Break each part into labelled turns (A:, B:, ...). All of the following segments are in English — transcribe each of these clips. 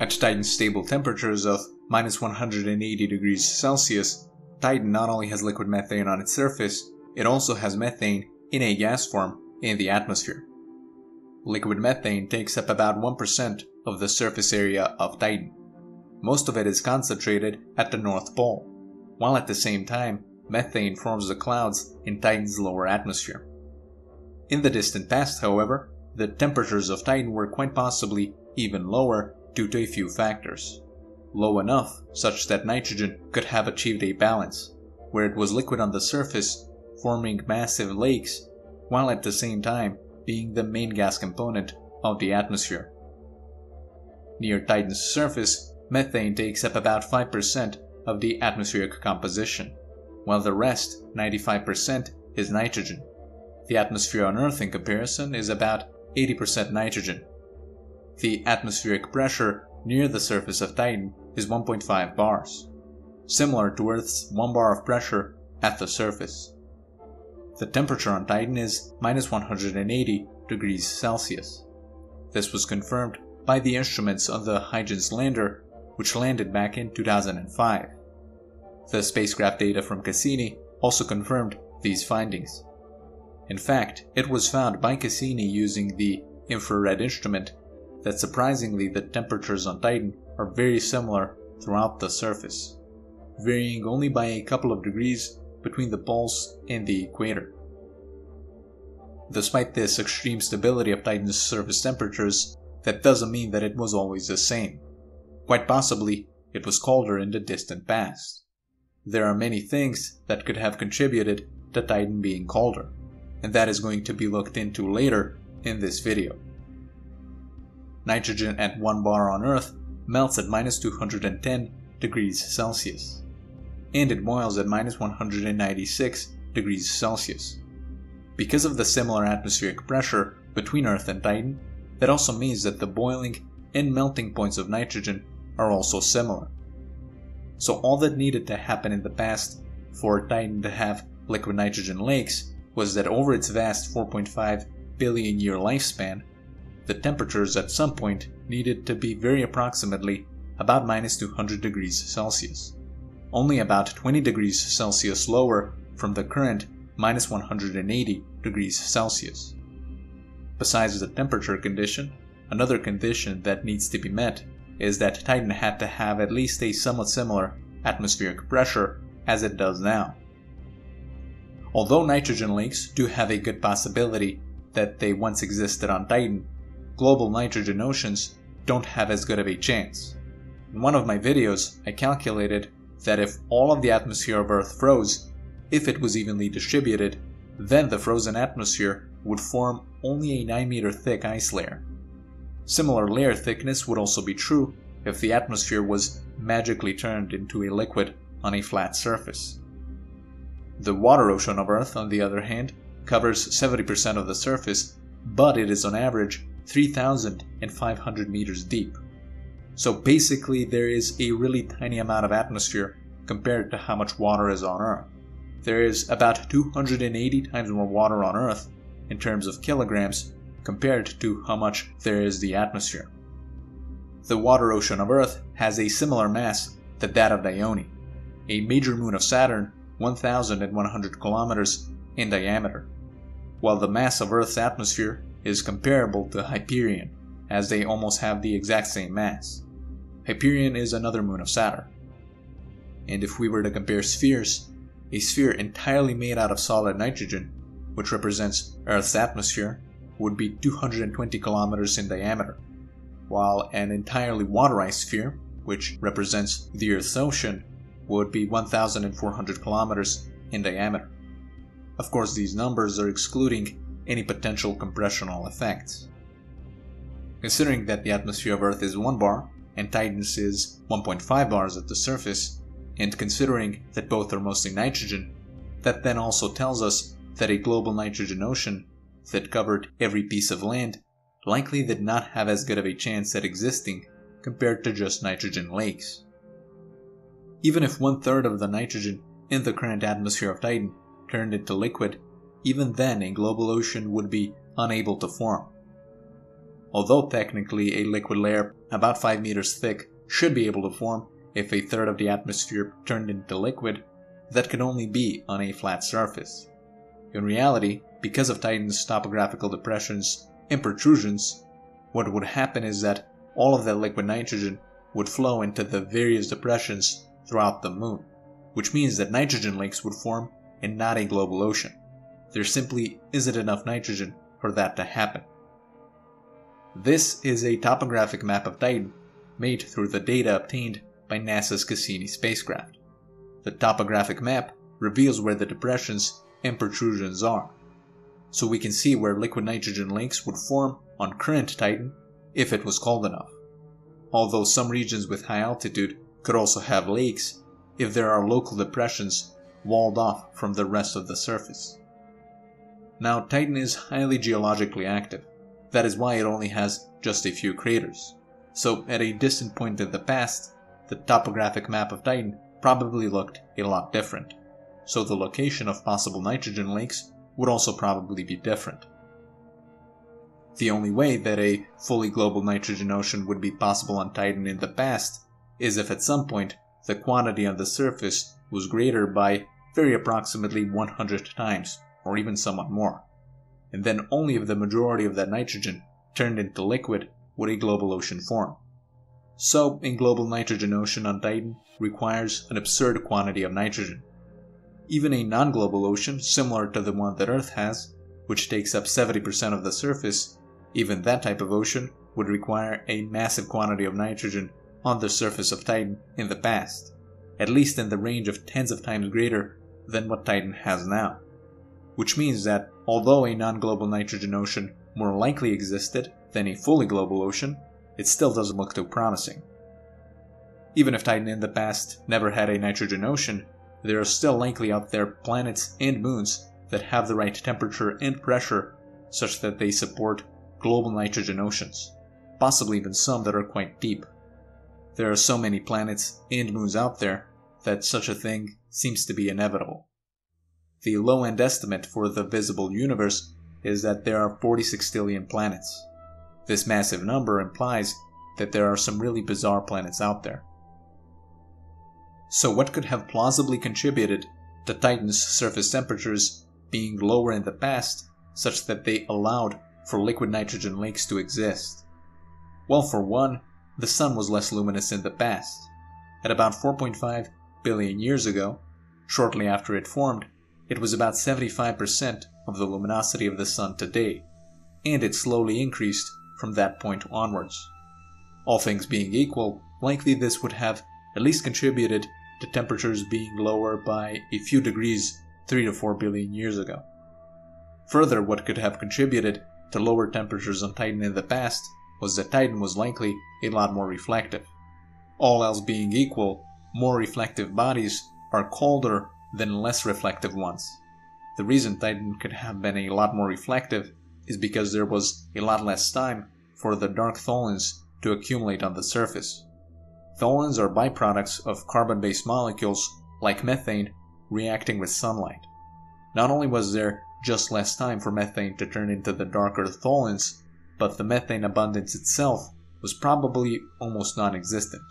A: At Titan's stable temperatures of minus 180 degrees Celsius, Titan not only has liquid methane on its surface, it also has methane in a gas form in the atmosphere. Liquid methane takes up about 1% of the surface area of Titan. Most of it is concentrated at the North Pole, while at the same time, methane forms the clouds in Titan's lower atmosphere. In the distant past, however, the temperatures of Titan were quite possibly even lower due to a few factors. Low enough such that nitrogen could have achieved a balance, where it was liquid on the surface, forming massive lakes, while at the same time being the main gas component of the atmosphere. Near Titan's surface, methane takes up about 5% of the atmospheric composition, while the rest, 95%, is nitrogen. The atmosphere on Earth, in comparison, is about 80% nitrogen, the atmospheric pressure near the surface of Titan is 1.5 bars, similar to Earth's 1 bar of pressure at the surface. The temperature on Titan is minus 180 degrees Celsius. This was confirmed by the instruments on the Huygens lander, which landed back in 2005. The spacecraft data from Cassini also confirmed these findings. In fact, it was found by Cassini using the infrared instrument that surprisingly the temperatures on Titan are very similar throughout the surface, varying only by a couple of degrees between the poles and the equator. Despite this extreme stability of Titan's surface temperatures, that doesn't mean that it was always the same. Quite possibly, it was colder in the distant past. There are many things that could have contributed to Titan being colder, and that is going to be looked into later in this video nitrogen at 1 bar on Earth melts at minus 210 degrees Celsius, and it boils at minus 196 degrees Celsius. Because of the similar atmospheric pressure between Earth and Titan, that also means that the boiling and melting points of nitrogen are also similar. So all that needed to happen in the past for Titan to have liquid nitrogen lakes was that over its vast 4.5 billion year lifespan, the temperatures at some point needed to be very approximately about minus 200 degrees Celsius, only about 20 degrees Celsius lower from the current minus 180 degrees Celsius. Besides the temperature condition, another condition that needs to be met is that Titan had to have at least a somewhat similar atmospheric pressure as it does now. Although nitrogen lakes do have a good possibility that they once existed on Titan, global nitrogen oceans don't have as good of a chance. In one of my videos, I calculated that if all of the atmosphere of Earth froze, if it was evenly distributed, then the frozen atmosphere would form only a 9 meter thick ice layer. Similar layer thickness would also be true if the atmosphere was magically turned into a liquid on a flat surface. The water ocean of Earth, on the other hand, covers 70% of the surface, but it is on average 3,500 meters deep. So basically, there is a really tiny amount of atmosphere compared to how much water is on Earth. There is about 280 times more water on Earth in terms of kilograms compared to how much there is the atmosphere. The water ocean of Earth has a similar mass to that of Dione, a major moon of Saturn 1,100 kilometers in diameter, while the mass of Earth's atmosphere is comparable to Hyperion, as they almost have the exact same mass. Hyperion is another moon of Saturn. And if we were to compare spheres, a sphere entirely made out of solid nitrogen, which represents Earth's atmosphere, would be 220 kilometers in diameter, while an entirely water ice sphere, which represents the Earth's ocean, would be 1,400 kilometers in diameter. Of course, these numbers are excluding any potential compressional effects. Considering that the atmosphere of Earth is 1 bar and Titan's is 1.5 bars at the surface, and considering that both are mostly nitrogen, that then also tells us that a global nitrogen ocean that covered every piece of land likely did not have as good of a chance at existing compared to just nitrogen lakes. Even if one third of the nitrogen in the current atmosphere of Titan turned into liquid, even then a global ocean would be unable to form. although technically a liquid layer about 5 meters thick should be able to form if a third of the atmosphere turned into liquid, that could only be on a flat surface. In reality, because of Titan's topographical depressions and protrusions, what would happen is that all of that liquid nitrogen would flow into the various depressions throughout the moon, which means that nitrogen lakes would form and not a global ocean. There simply isn't enough nitrogen for that to happen. This is a topographic map of Titan made through the data obtained by NASA's Cassini spacecraft. The topographic map reveals where the depressions and protrusions are, so we can see where liquid nitrogen lakes would form on current Titan if it was cold enough. Although some regions with high altitude could also have lakes if there are local depressions walled off from the rest of the surface. Now, Titan is highly geologically active. That is why it only has just a few craters. So, at a distant point in the past, the topographic map of Titan probably looked a lot different. So, the location of possible nitrogen lakes would also probably be different. The only way that a fully global nitrogen ocean would be possible on Titan in the past is if at some point the quantity on the surface was greater by very approximately 100 times, or even somewhat more. And then only if the majority of that nitrogen turned into liquid would a global ocean form. So, a global nitrogen ocean on Titan requires an absurd quantity of nitrogen. Even a non global ocean, similar to the one that Earth has, which takes up 70% of the surface, even that type of ocean would require a massive quantity of nitrogen on the surface of Titan in the past, at least in the range of tens of times greater than what Titan has now. Which means that although a non global nitrogen ocean more likely existed than a fully global ocean, it still doesn't look too promising. Even if Titan in the past never had a nitrogen ocean, there are still likely out there planets and moons that have the right temperature and pressure such that they support global nitrogen oceans, possibly even some that are quite deep. There are so many planets and moons out there that such a thing seems to be inevitable. The low end estimate for the visible universe is that there are 40 sextillion planets. This massive number implies that there are some really bizarre planets out there. So, what could have plausibly contributed to Titan's surface temperatures being lower in the past, such that they allowed for liquid nitrogen lakes to exist? Well, for one, the sun was less luminous in the past. At about 4.5 billion years ago, shortly after it formed, it was about 75% of the luminosity of the sun today, and it slowly increased from that point onwards. All things being equal, likely this would have at least contributed to temperatures being lower by a few degrees 3 to 4 billion years ago. Further, what could have contributed to lower temperatures on Titan in the past was that Titan was likely a lot more reflective. All else being equal, more reflective bodies are colder than less reflective ones. The reason Titan could have been a lot more reflective is because there was a lot less time for the dark tholins to accumulate on the surface. Tholins are byproducts of carbon based molecules like methane reacting with sunlight. Not only was there just less time for methane to turn into the darker tholins, but the methane abundance itself was probably almost non existent.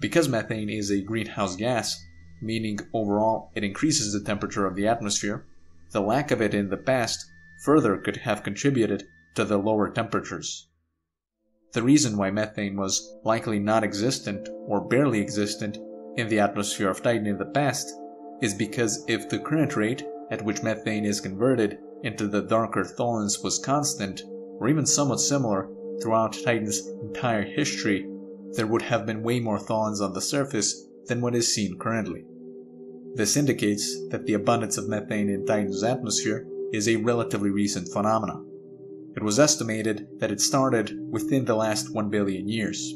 A: Because methane is a greenhouse gas, meaning overall it increases the temperature of the atmosphere, the lack of it in the past further could have contributed to the lower temperatures. The reason why methane was likely not existent or barely existent in the atmosphere of Titan in the past is because if the current rate at which methane is converted into the darker tholins was constant, or even somewhat similar throughout Titan's entire history, there would have been way more tholins on the surface than what is seen currently. This indicates that the abundance of methane in Titan's atmosphere is a relatively recent phenomenon. It was estimated that it started within the last 1 billion years.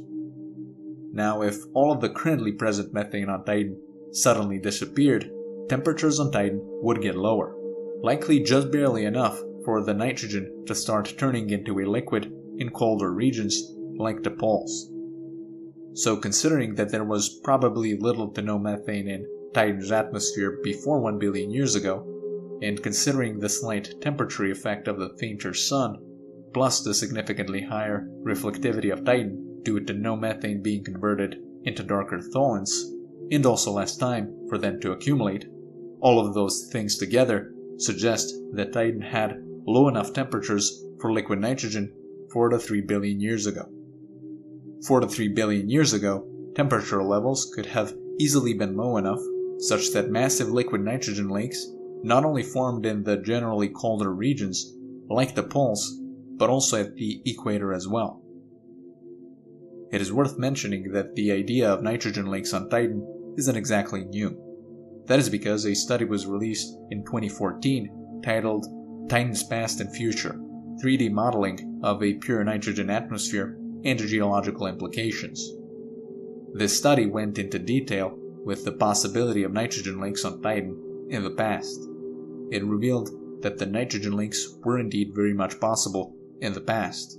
A: Now, if all of the currently present methane on Titan suddenly disappeared, temperatures on Titan would get lower, likely just barely enough for the nitrogen to start turning into a liquid in colder regions like the poles. So, considering that there was probably little to no methane in Titan's atmosphere before 1 billion years ago, and considering the slight temperature effect of the fainter sun, plus the significantly higher reflectivity of Titan due to no methane being converted into darker tholins, and also less time for them to accumulate, all of those things together suggest that Titan had low enough temperatures for liquid nitrogen 4 to 3 billion years ago. 4 to 3 billion years ago, temperature levels could have easily been low enough such that massive liquid nitrogen lakes not only formed in the generally colder regions, like the poles, but also at the equator as well. It is worth mentioning that the idea of nitrogen lakes on Titan isn't exactly new. That is because a study was released in 2014 titled Titan's Past and Future 3D Modeling of a Pure Nitrogen Atmosphere and Geological Implications. This study went into detail with the possibility of nitrogen lakes on Titan in the past. It revealed that the nitrogen lakes were indeed very much possible in the past.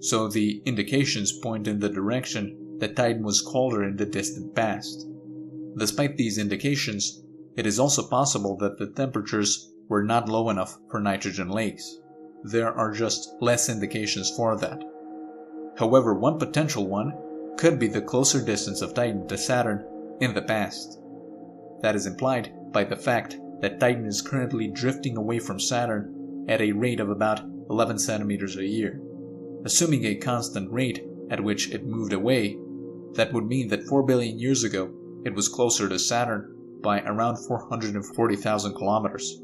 A: So the indications point in the direction that Titan was colder in the distant past. Despite these indications, it is also possible that the temperatures were not low enough for nitrogen lakes. There are just less indications for that. However, one potential one could be the closer distance of Titan to Saturn in the past. That is implied by the fact that Titan is currently drifting away from Saturn at a rate of about 11 centimeters a year. Assuming a constant rate at which it moved away, that would mean that 4 billion years ago it was closer to Saturn by around 440,000 kilometers,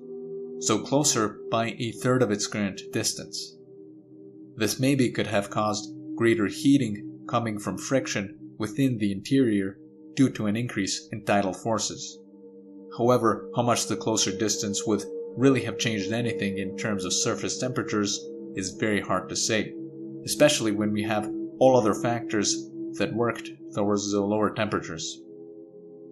A: so closer by a third of its current distance. This maybe could have caused greater heating coming from friction within the interior due to an increase in tidal forces. However, how much the closer distance would really have changed anything in terms of surface temperatures is very hard to say, especially when we have all other factors that worked towards the lower temperatures.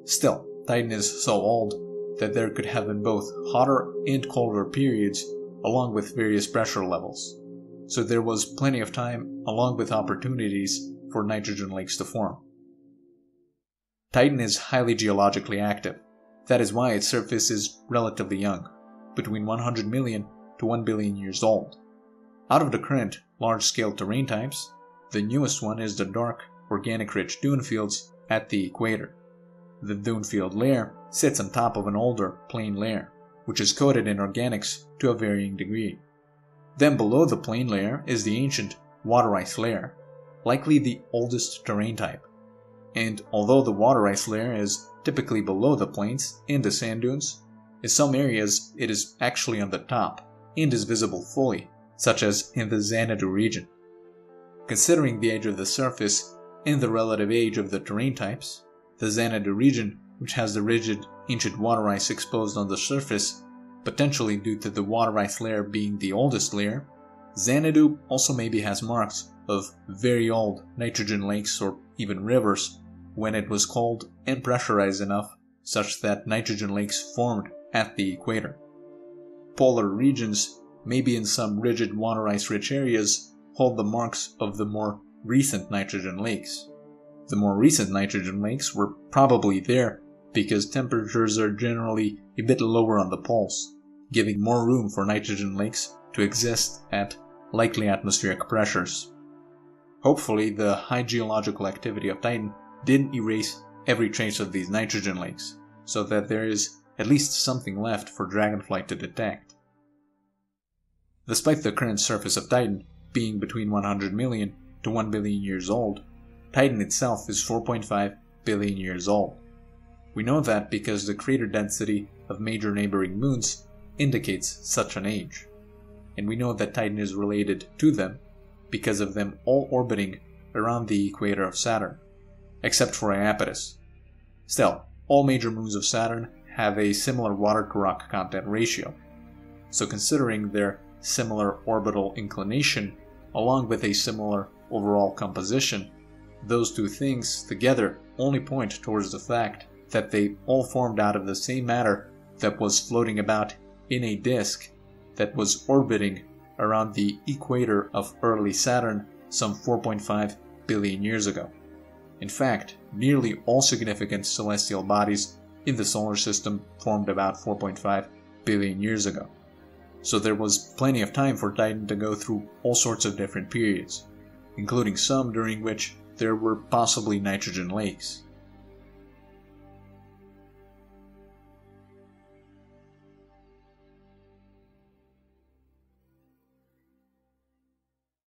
A: Still, Titan is so old that there could have been both hotter and colder periods along with various pressure levels. So there was plenty of time along with opportunities for nitrogen lakes to form. Titan is highly geologically active. That is why its surface is relatively young, between 100 million to 1 billion years old. Out of the current large scale terrain types, the newest one is the dark, organic rich dune fields at the equator. The dune field layer sits on top of an older, plain layer, which is coated in organics to a varying degree. Then below the plain layer is the ancient water ice layer, likely the oldest terrain type. And although the water ice layer is typically below the plains and the sand dunes, in some areas it is actually on the top and is visible fully, such as in the Xanadu region. Considering the age of the surface and the relative age of the terrain types, the Xanadu region, which has the rigid, ancient water ice exposed on the surface, potentially due to the water ice layer being the oldest layer, Xanadu also maybe has marks of very old nitrogen lakes or even rivers when it was cold and pressurized enough such that nitrogen lakes formed at the equator. Polar regions, maybe in some rigid water ice rich areas, hold the marks of the more recent nitrogen lakes. The more recent nitrogen lakes were probably there because temperatures are generally a bit lower on the poles, giving more room for nitrogen lakes to exist at likely atmospheric pressures. Hopefully, the high geological activity of Titan didn't erase every trace of these nitrogen lakes, so that there is at least something left for Dragonfly to detect. Despite the current surface of Titan being between 100 million to 1 billion years old, Titan itself is 4.5 billion years old. We know that because the crater density of major neighboring moons indicates such an age. And we know that Titan is related to them because of them all orbiting around the equator of Saturn, except for Iapetus. Still, all major moons of Saturn have a similar water to rock content ratio. So, considering their similar orbital inclination, along with a similar overall composition, those two things together only point towards the fact that they all formed out of the same matter that was floating about in a disk that was orbiting around the equator of early Saturn some 4.5 billion years ago. In fact, nearly all significant celestial bodies in the solar system formed about 4.5 billion years ago. so there was plenty of time for Titan to go through all sorts of different periods, including some during which there were possibly nitrogen lakes.